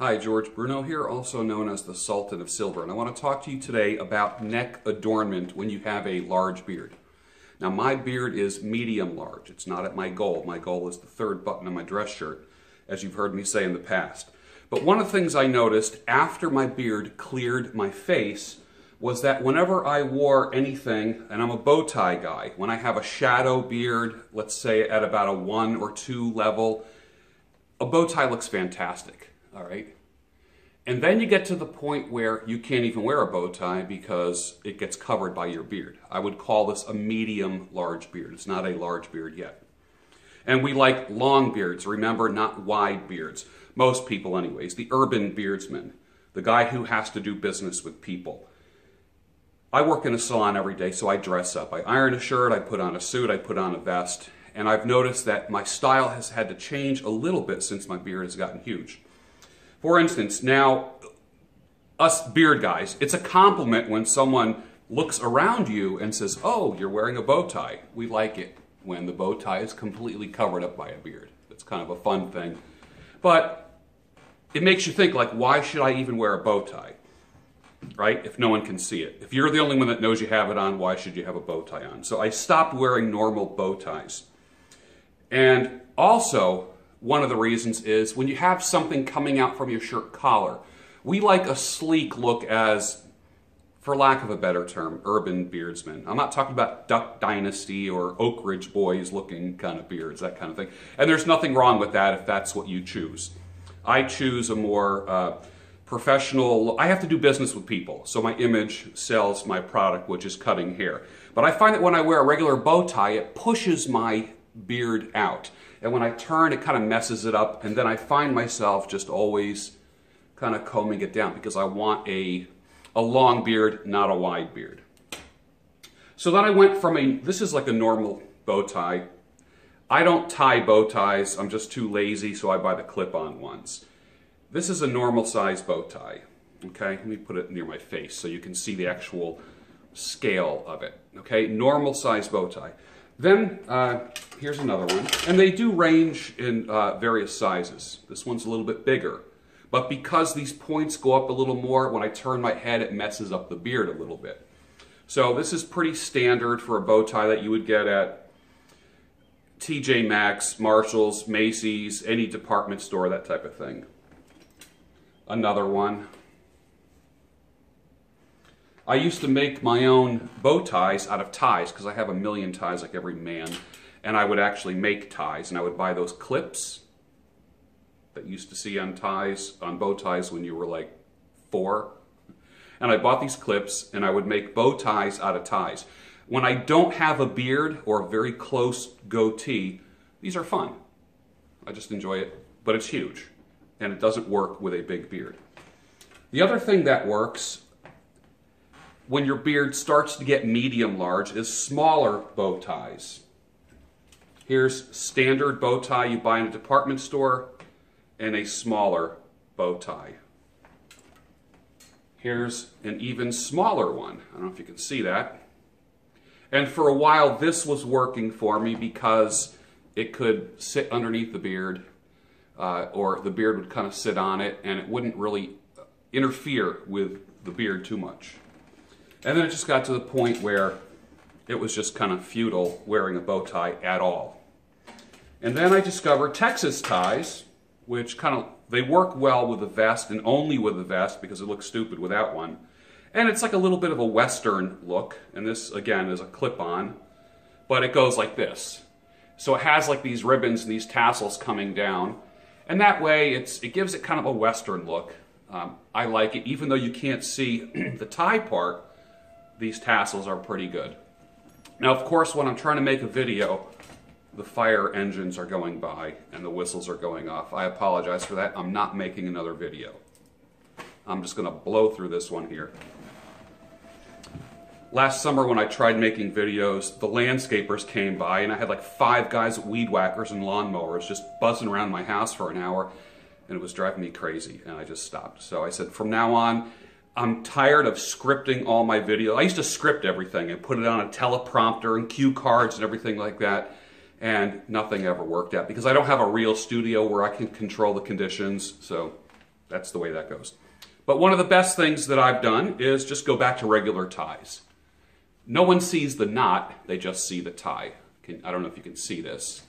Hi, George Bruno here, also known as the Sultan of Silver, and I want to talk to you today about neck adornment when you have a large beard. Now, my beard is medium large. It's not at my goal. My goal is the third button on my dress shirt, as you've heard me say in the past. But one of the things I noticed after my beard cleared my face was that whenever I wore anything, and I'm a bow tie guy, when I have a shadow beard, let's say at about a one or two level, a bow tie looks fantastic all right? And then you get to the point where you can't even wear a bow tie because it gets covered by your beard. I would call this a medium large beard. It's not a large beard yet. And we like long beards, remember, not wide beards. Most people, anyways. The urban beardsman, the guy who has to do business with people. I work in a salon every day, so I dress up. I iron a shirt, I put on a suit, I put on a vest, and I've noticed that my style has had to change a little bit since my beard has gotten huge. For instance, now, us beard guys, it's a compliment when someone looks around you and says, oh, you're wearing a bow tie. We like it when the bow tie is completely covered up by a beard. It's kind of a fun thing. But it makes you think, like, why should I even wear a bow tie? Right? If no one can see it. If you're the only one that knows you have it on, why should you have a bow tie on? So I stopped wearing normal bow ties. And also, one of the reasons is when you have something coming out from your shirt collar, we like a sleek look as, for lack of a better term, urban beardsmen. I'm not talking about Duck Dynasty or Oak Ridge Boys looking kind of beards, that kind of thing. And there's nothing wrong with that if that's what you choose. I choose a more uh, professional, I have to do business with people, so my image sells my product, which is cutting hair. But I find that when I wear a regular bow tie, it pushes my beard out. And when I turn, it kind of messes it up. And then I find myself just always kind of combing it down because I want a, a long beard, not a wide beard. So then I went from a, this is like a normal bow tie. I don't tie bow ties. I'm just too lazy, so I buy the clip-on ones. This is a normal size bow tie. Okay, let me put it near my face so you can see the actual scale of it. Okay, normal size bow tie. Then uh, here's another one. And they do range in uh, various sizes. This one's a little bit bigger. But because these points go up a little more, when I turn my head, it messes up the beard a little bit. So this is pretty standard for a bow tie that you would get at TJ Maxx, Marshalls, Macy's, any department store, that type of thing. Another one. I used to make my own bow ties out of ties because I have a million ties like every man. And I would actually make ties and I would buy those clips that you used to see on ties, on bow ties when you were like four. And I bought these clips and I would make bow ties out of ties. When I don't have a beard or a very close goatee, these are fun. I just enjoy it, but it's huge and it doesn't work with a big beard. The other thing that works when your beard starts to get medium large is smaller bow ties. Here's standard bow tie you buy in a department store and a smaller bow tie. Here's an even smaller one. I don't know if you can see that. And for a while this was working for me because it could sit underneath the beard uh, or the beard would kind of sit on it and it wouldn't really interfere with the beard too much. And then it just got to the point where it was just kind of futile wearing a bow tie at all. And then I discovered Texas ties, which kind of, they work well with a vest and only with a vest because it looks stupid without one. And it's like a little bit of a Western look. And this, again, is a clip-on, but it goes like this. So it has like these ribbons and these tassels coming down. And that way, it's, it gives it kind of a Western look. Um, I like it, even though you can't see the tie part, these tassels are pretty good. Now, of course, when I'm trying to make a video, the fire engines are going by and the whistles are going off. I apologize for that. I'm not making another video. I'm just going to blow through this one here. Last summer when I tried making videos, the landscapers came by and I had like five guys with weed whackers and lawnmowers just buzzing around my house for an hour and it was driving me crazy and I just stopped. So I said, from now on, I'm tired of scripting all my videos. I used to script everything and put it on a teleprompter and cue cards and everything like that. And nothing ever worked out because I don't have a real studio where I can control the conditions. So that's the way that goes. But one of the best things that I've done is just go back to regular ties. No one sees the knot, they just see the tie. I don't know if you can see this.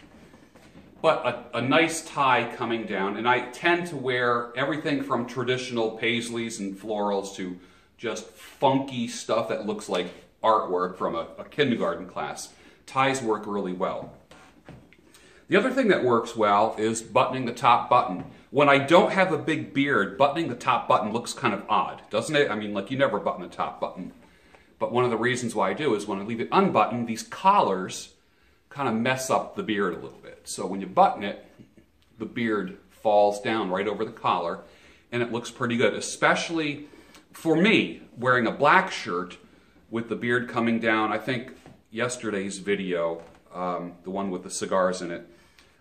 But a, a, nice tie coming down, and I tend to wear everything from traditional paisleys and florals to just funky stuff that looks like artwork from a, a kindergarten class. Ties work really well. The other thing that works well is buttoning the top button. When I don't have a big beard, buttoning the top button looks kind of odd, doesn't it? I mean, like you never button the top button. But one of the reasons why I do is when I leave it unbuttoned, these collars kind of mess up the beard a little bit. So when you button it, the beard falls down right over the collar and it looks pretty good, especially for me wearing a black shirt with the beard coming down. I think yesterday's video, um, the one with the cigars in it,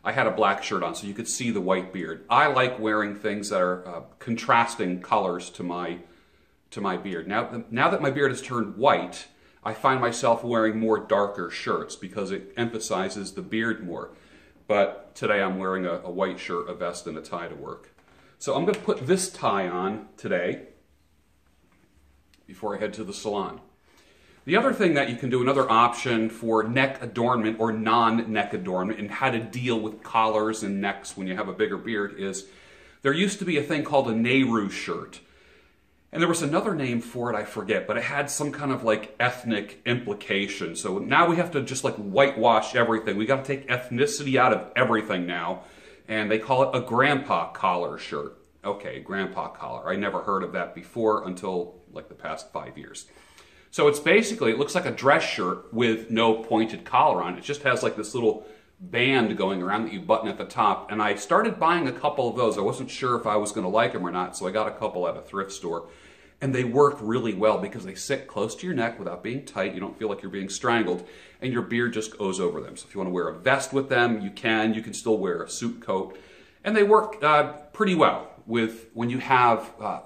I had a black shirt on so you could see the white beard. I like wearing things that are uh, contrasting colors to my to my beard. Now, now that my beard has turned white, I find myself wearing more darker shirts because it emphasizes the beard more. But today I'm wearing a, a white shirt, a vest, and a tie to work. So I'm going to put this tie on today before I head to the salon. The other thing that you can do, another option for neck adornment or non-neck adornment and how to deal with collars and necks when you have a bigger beard is there used to be a thing called a Nehru shirt. And there was another name for it, I forget, but it had some kind of like ethnic implication. So now we have to just like whitewash everything. We got to take ethnicity out of everything now. And they call it a grandpa collar shirt. Okay, grandpa collar. I never heard of that before until like the past five years. So it's basically, it looks like a dress shirt with no pointed collar on. It just has like this little band going around that you button at the top. And I started buying a couple of those. I wasn't sure if I was going to like them or not, so I got a couple at a thrift store. And they work really well because they sit close to your neck without being tight. You don't feel like you're being strangled. And your beard just goes over them. So if you want to wear a vest with them, you can. You can still wear a suit coat. And they work uh, pretty well with when you have uh,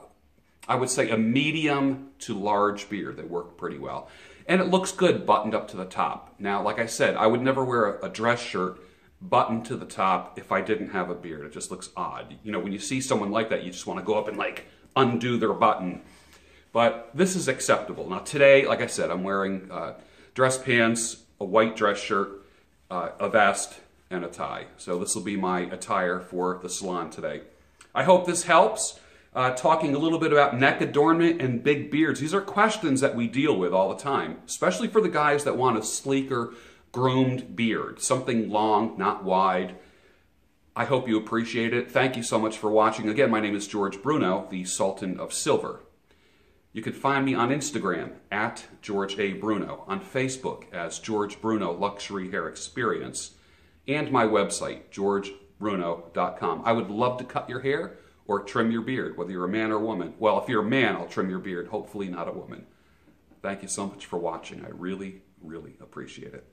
I would say a medium to large beard. They work pretty well. And it looks good buttoned up to the top. Now, like I said, I would never wear a, a dress shirt buttoned to the top if I didn't have a beard. It just looks odd. You know, when you see someone like that, you just want to go up and like undo their button. But this is acceptable. Now today, like I said, I'm wearing uh, dress pants, a white dress shirt, uh, a vest, and a tie. So this will be my attire for the salon today. I hope this helps uh, talking a little bit about neck adornment and big beards. These are questions that we deal with all the time, especially for the guys that want a sleeker, groomed beard, something long, not wide. I hope you appreciate it. Thank you so much for watching. Again, my name is George Bruno, the Sultan of Silver. You can find me on Instagram at George A. Bruno, on Facebook as George Bruno Luxury Hair Experience, and my website, georgebruno.com. I would love to cut your hair or trim your beard, whether you're a man or a woman. Well, if you're a man, I'll trim your beard, hopefully not a woman. Thank you so much for watching. I really, really appreciate it.